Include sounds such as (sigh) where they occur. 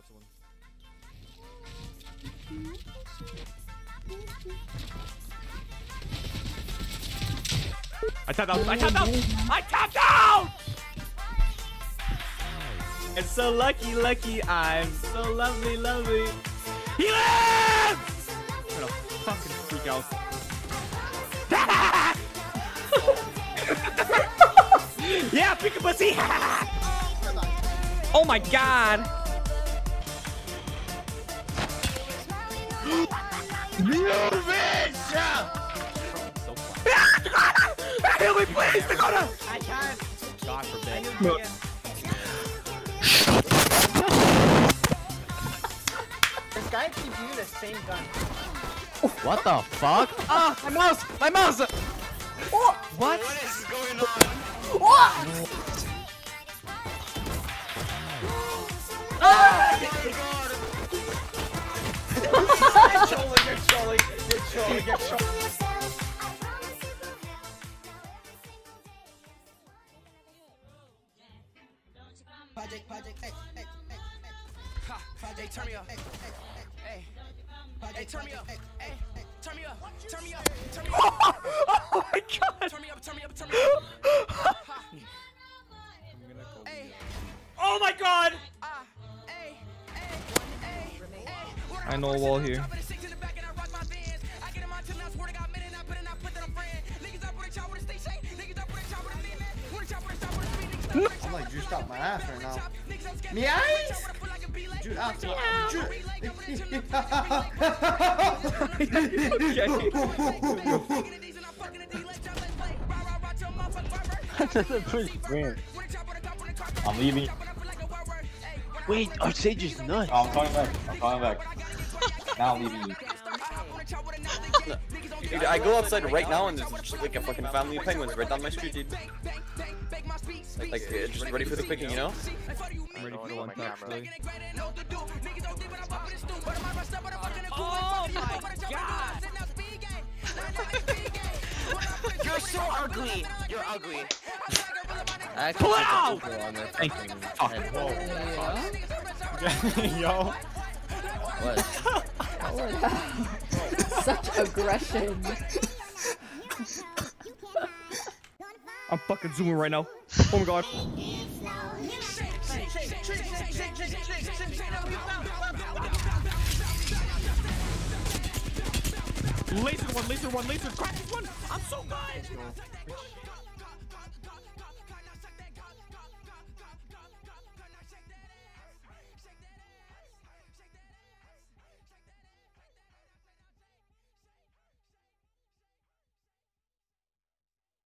out someone. I tapped out. I tapped out. I tapped out. It's so lucky, lucky. I'm so lovely, lovely. He lives! I'm gonna fucking freak out. (laughs) yeah, pick a pussy. (laughs) oh my god. You bitch! Help me, please, Dakota! I can't. God forbid. knew you again. This guy keeps using the same gun. What the fuck? Ah, my mouse! My mouse! Oh! What? What is going on? Oh! Project, project, hey, hey, hey, hey, turn me up. Hey, hey, turn me up. Hey, turn me up. Turn me up. Turn me up. oh my god! Turn me up. Turn me up. Turn me up. Oh my god! I know a wall here. Top of the six in the back and I rock my Vans. I get in my tune, I swear to God, man, and I put it, I put that on friend. Niggas up with a chop with a stay safe. Niggas up with a chop with a speed, man. With a chop with a chop with a speed. Niggas up with a chop I'm like with a juiced out my ass right now. Niggas up scared. Me eyes? Chop (laughs) with a foot like a B-leg. Dude. I'm leaving. Wait, our sage is nuts. Oh, I'm coming back. I'm coming back. Now I'm leaving you. Dude, I go outside right now and there's just like a fucking family of penguins right down my street, dude. Like, like uh, just ready for the picking, you know? I'm ready for the one tap today. Oh my god! You're so ugly! You're ugly! I Pull it out! Thank you. (laughs) Yo. What? (laughs) (laughs) Such aggression. I'm fucking zooming right now. Oh my god. Laser one, laser one, laser crack this one. I'm so good.